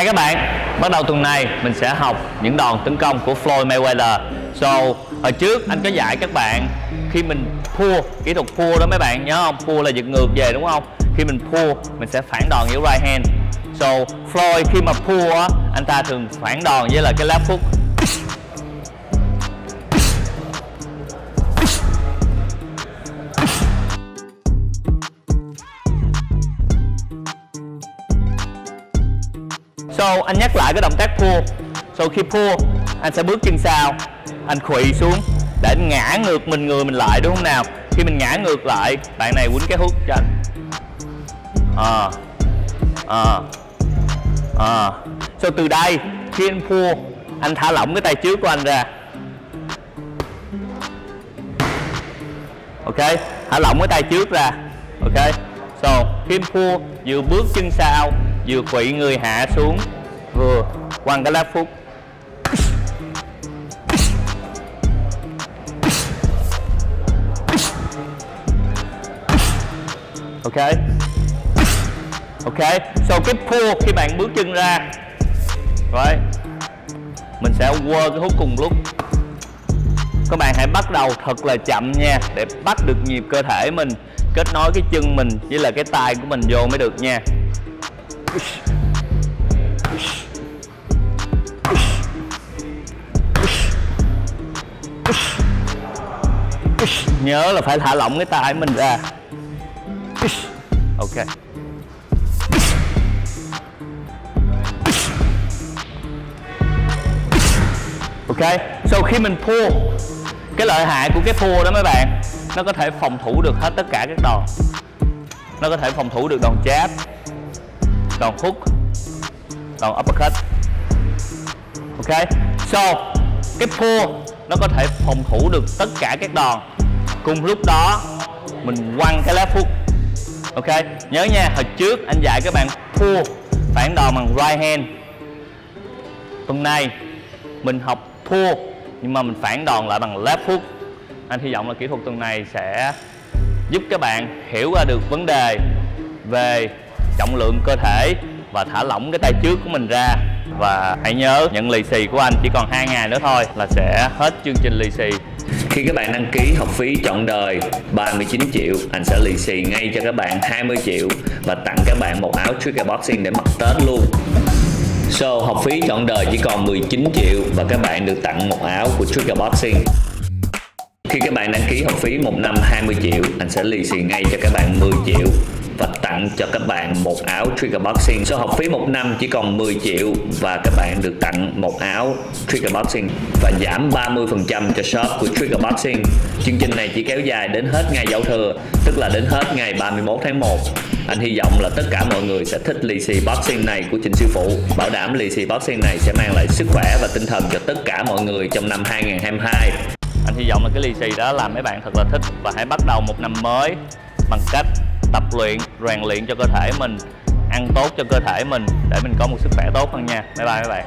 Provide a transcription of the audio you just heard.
Hai các bạn, bắt đầu tuần này mình sẽ học những đòn tấn công của Floyd Mayweather So, hồi trước anh có dạy các bạn khi mình thua, kỹ thuật thua đó mấy bạn nhớ không? Thua là giật ngược về đúng không? Khi mình thua, mình sẽ phản đòn với right hand So, Floyd khi mà thua á, anh ta thường phản đòn với là cái left hook So anh nhắc lại cái động tác pull. So khi pull anh sẽ bước chân sau. Anh khuỵu xuống để anh ngã ngược mình người mình lại đúng không nào? Khi mình ngã ngược lại bạn này quýnh cái hút cho anh. À, à, à. So từ đây khi anh pull anh thả lỏng cái tay trước của anh ra. Ok? Thả lỏng cái tay trước ra. Ok? So khi anh pull vừa bước chân sau vừa quỵ người hạ xuống vừa, quăng cái lá phúc. Ok. Ok so cái pull khi bạn bước chân ra, rồi, mình sẽ quơ cái hút cùng lúc. Các bạn hãy bắt đầu thật là chậm nha, để bắt được nhịp cơ thể mình, kết nối cái chân mình với là cái tay của mình vô mới được nha. Nhớ là phải thả lỏng cái tay mình ra. Ok. Ok so khi mình pull cái lợi hại của cái pull đó mấy bạn, nó có thể phòng thủ được hết tất cả các đòn. Nó có thể phòng thủ được đòn jab, đòn hook, đòn uppercut. Ok so cái pull nó có thể phòng thủ được tất cả các đòn. Cùng lúc đó, mình quăng cái lá phút ok, nhớ nha, hồi trước anh dạy các bạn thua phản đòn bằng right hand. Tuần này mình học thua, nhưng mà mình phản đòn lại bằng left hook anh hy vọng là kỹ thuật tuần này sẽ giúp các bạn hiểu ra được vấn đề về trọng lượng cơ thể và thả lỏng cái tay trước của mình ra và hãy nhớ nhận lì xì của anh chỉ còn hai ngày nữa thôi là sẽ hết chương trình lì xì. Khi các bạn đăng ký học phí trọn đời 39 triệu, anh sẽ lì xì ngay cho các bạn 20 triệu và tặng các bạn một áo Trigger Boxing để mặc Tết luôn. So, học phí trọn đời chỉ còn 19 triệu và các bạn được tặng một áo của Trigger Boxing. Khi các bạn đăng ký học phí một năm 20 triệu, anh sẽ lì xì ngay cho các bạn 10 triệu và tặng cho các bạn một áo Trigger Boxing. Số học phí một năm chỉ còn 10 triệu và các bạn được tặng một áo Trigger Boxing và giảm 30% cho shop của Trigger Boxing. Chương trình này chỉ kéo dài đến hết ngày giao thừa, tức là đến hết ngày 31 tháng 1. Anh hy vọng là tất cả mọi người sẽ thích lì xì boxing này của Trình Sư Phụ. Bảo đảm lì xì boxing này sẽ mang lại sức khỏe và tinh thần cho tất cả mọi người trong năm 2022 anh hy vọng là cái lì xì đó làm mấy bạn thật là thích và hãy bắt đầu một năm mới bằng cách tập luyện, rèn luyện cho cơ thể mình, ăn tốt cho cơ thể mình, để mình có một sức khỏe tốt hơn nha. Bye bye các bạn.